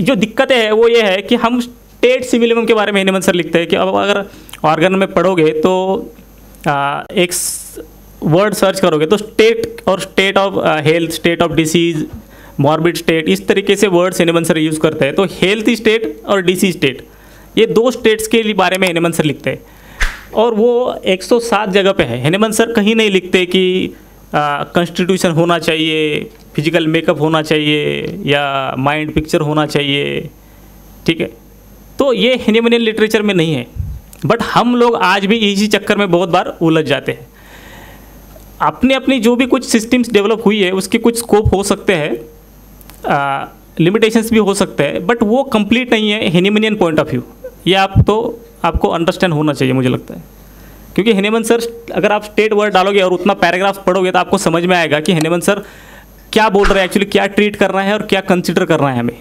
जो दिक्कतें हैं वो ये है कि हम स्टेट सिविलियम के बारे में हेमंत सर लिखते हैं कि अब अगर ऑर्गन में पढ़ोगे तो आ, एक वर्ड सर्च करोगे तो स्टेट और state of health state of disease morbid state इस तरीके से वर्ड्स हेमंत सर यूज़ करते हैं। तो हेल्थ स्टेट और डिसीज स्टेट ये दो स्टेट्स के बारे में हेमंत सर लिखते हैं। और वो 107 जगह पे है। हेमंत सर कहीं नहीं लिखते कि कॉन्स्टिट्यूशन होना चाहिए फ़िज़िकल मेकअप होना चाहिए, या माइंड पिक्चर होना चाहिए, ठीक है? तो ये हेनेमनियन लिटरेचर में नहीं है। बट हम लोग आज भी इसी चक्कर में बहुत बार उलझ जाते हैं। अपने अपनी जो भी कुछ सिस्टम्स डेवलप हुई है, उसके कुछ स्कोप हो सकते हैं लिमिटेशंस भी हो सकते हैं बट वो कंप्लीट नहीं है हेनेमनियन पॉइंट ऑफ़ व्यू ये आप तो आपको अंडरस्टैंड होना चाहिए, मुझे लगता है। क्योंकि हेनेमंत सर, अगर आप स्टेट वर्ड डालोगे और उतना पैराग्राफ पढ़ोगे तो आपको समझ में आएगा कि हेनेमंत सर क्या बोल रहे हैं एक्चुअली क्या ट्रीट करना है और क्या कंसिडर करना है हमें।